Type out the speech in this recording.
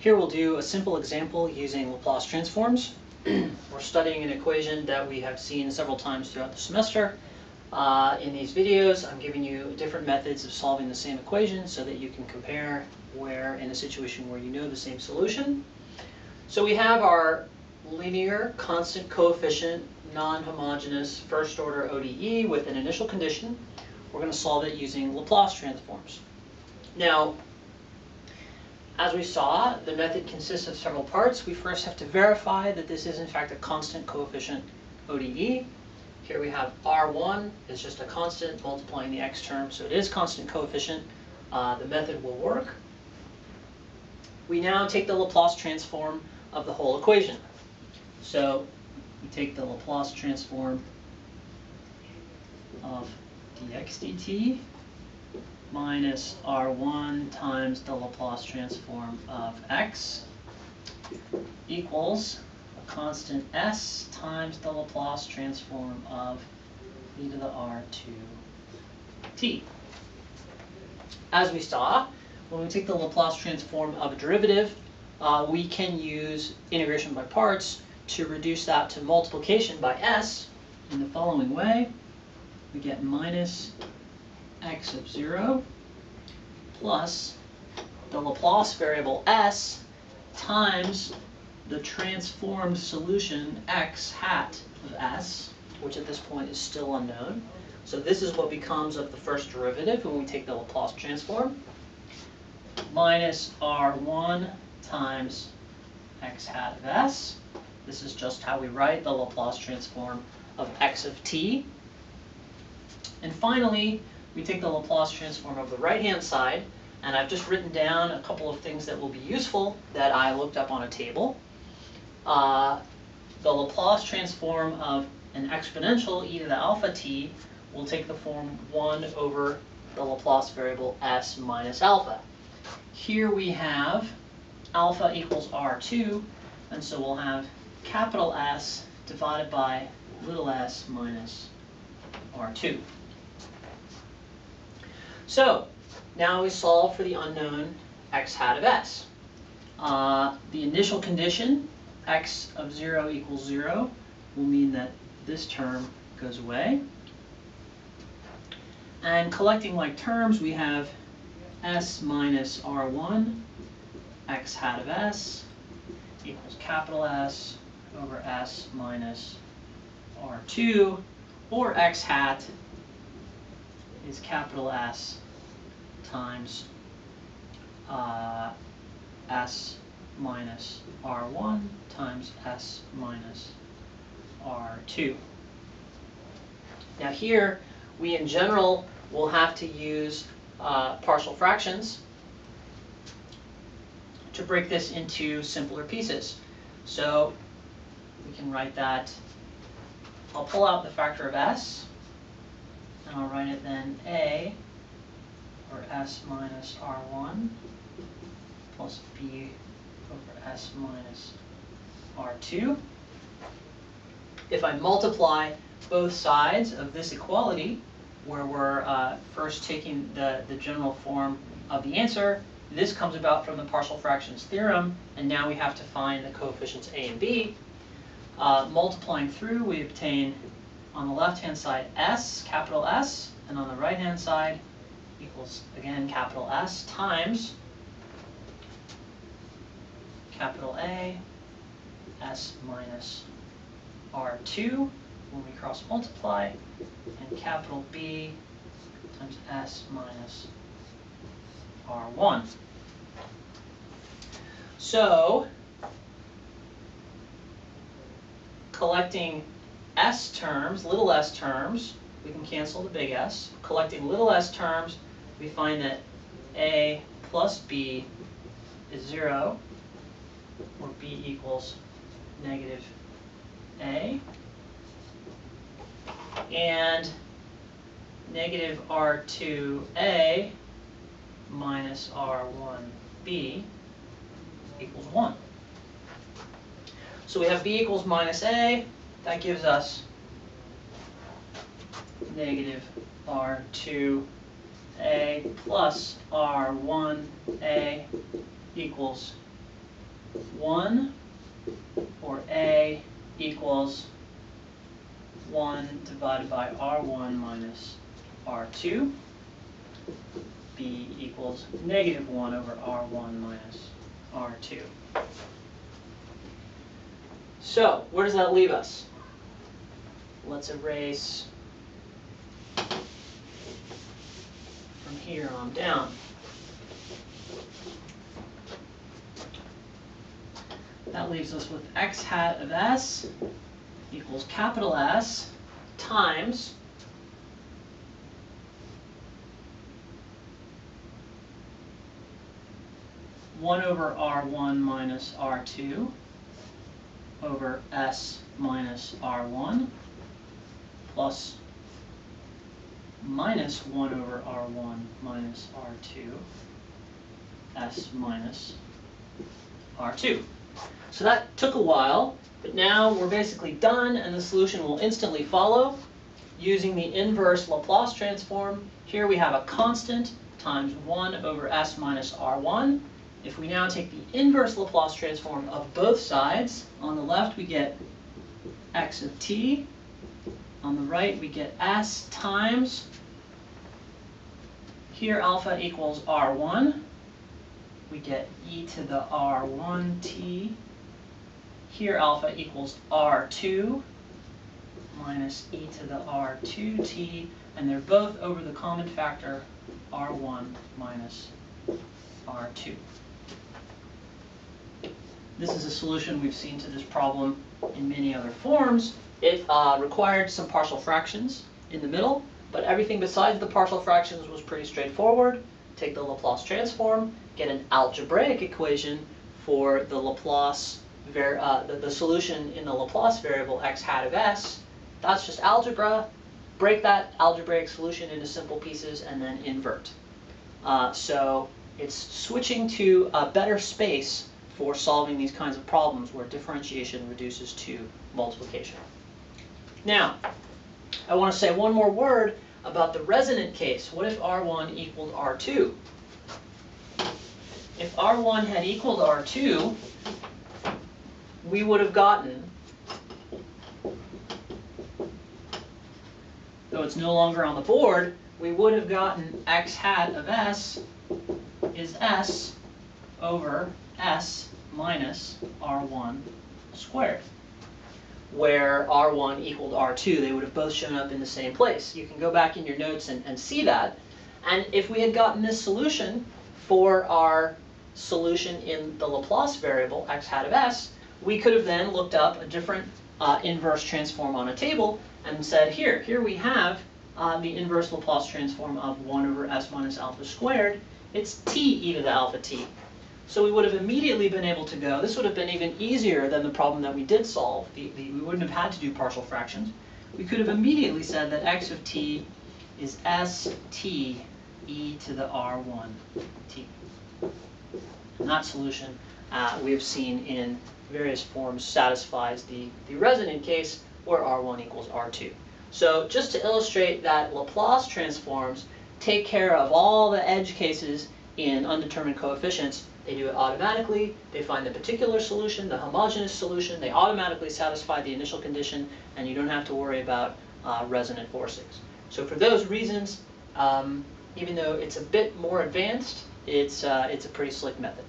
Here we'll do a simple example using Laplace transforms. We're studying an equation that we have seen several times throughout the semester. Uh, in these videos, I'm giving you different methods of solving the same equation so that you can compare where in a situation where you know the same solution. So we have our linear constant coefficient non-homogeneous first order ODE with an initial condition. We're going to solve it using Laplace transforms. Now, as we saw, the method consists of several parts. We first have to verify that this is in fact a constant coefficient ODE. Here we have R1 is just a constant multiplying the x term, so it is constant coefficient. Uh, the method will work. We now take the Laplace transform of the whole equation. So we take the Laplace transform of dx dt minus r1 times the Laplace transform of x equals a constant s times the Laplace transform of e to the r2t. As we saw, when we take the Laplace transform of a derivative, uh, we can use integration by parts to reduce that to multiplication by s in the following way. We get minus x of 0 plus the Laplace variable s times the transformed solution x hat of s, which at this point is still unknown. So this is what becomes of the first derivative when we take the Laplace transform, minus r1 times x hat of s. This is just how we write the Laplace transform of x of t. And finally, we take the Laplace transform of the right-hand side, and I've just written down a couple of things that will be useful that I looked up on a table. Uh, the Laplace transform of an exponential e to the alpha t will take the form 1 over the Laplace variable s minus alpha. Here we have alpha equals r2, and so we'll have capital S divided by little s minus r2. So now we solve for the unknown x hat of s. Uh, the initial condition, x of 0 equals 0, will mean that this term goes away. And collecting like terms, we have s minus r1, x hat of s, equals capital S over s minus r2, or x hat is capital S times uh, S minus R1 times S minus R2. Now here, we in general will have to use uh, partial fractions to break this into simpler pieces. So we can write that, I'll pull out the factor of S, and I'll write it then A over S minus R1 plus B over S minus R2. If I multiply both sides of this equality, where we're uh, first taking the, the general form of the answer, this comes about from the partial fractions theorem, and now we have to find the coefficients A and B. Uh, multiplying through, we obtain on the left-hand side S, capital S, and on the right-hand side equals, again, capital S times capital A, S minus R2 when we cross multiply, and capital B times S minus R1. So, collecting s terms, little s terms, we can cancel the big S. Collecting little s terms, we find that A plus B is 0, or B equals negative A. And negative R2A minus R1B equals 1. So we have B equals minus A, that gives us negative R2A plus R1A equals 1 or A equals 1 divided by R1 minus R2. B equals negative 1 over R1 minus R2. So, where does that leave us? Let's erase from here on down. That leaves us with x hat of s equals capital S times one over R1 minus R2 over S minus R1 plus minus 1 over R1 minus R2 S minus R2. So that took a while, but now we're basically done and the solution will instantly follow using the inverse Laplace transform. Here we have a constant times 1 over s minus r1. If we now take the inverse Laplace transform of both sides, on the left we get x of t, on the right we get s times, here alpha equals r1, we get e to the r1t here alpha equals R2 minus e to the R2t, and they're both over the common factor R1 minus R2. This is a solution we've seen to this problem in many other forms. It uh, required some partial fractions in the middle, but everything besides the partial fractions was pretty straightforward. Take the Laplace transform, get an algebraic equation for the Laplace uh, the, the solution in the Laplace variable x hat of s, that's just algebra. Break that algebraic solution into simple pieces and then invert. Uh, so it's switching to a better space for solving these kinds of problems where differentiation reduces to multiplication. Now, I want to say one more word about the resonant case. What if R1 equaled R2? If R1 had equaled R2, we would have gotten, though it's no longer on the board, we would have gotten x hat of s is s over s minus r1 squared. Where r1 equaled r2, they would have both shown up in the same place. You can go back in your notes and, and see that. And if we had gotten this solution for our solution in the Laplace variable, x hat of s, we could have then looked up a different uh, inverse transform on a table and said, here, here we have uh, the inverse Laplace transform of 1 over s minus alpha squared. It's t e to the alpha t. So we would have immediately been able to go, this would have been even easier than the problem that we did solve. The, the, we wouldn't have had to do partial fractions. We could have immediately said that x of t is s t e to the r1 t. And that solution uh, we have seen in various forms satisfies the, the resonant case where R1 equals R2. So just to illustrate that Laplace transforms take care of all the edge cases in undetermined coefficients, they do it automatically, they find the particular solution, the homogeneous solution, they automatically satisfy the initial condition, and you don't have to worry about uh, resonant forcings. So for those reasons, um, even though it's a bit more advanced, it's, uh, it's a pretty slick method.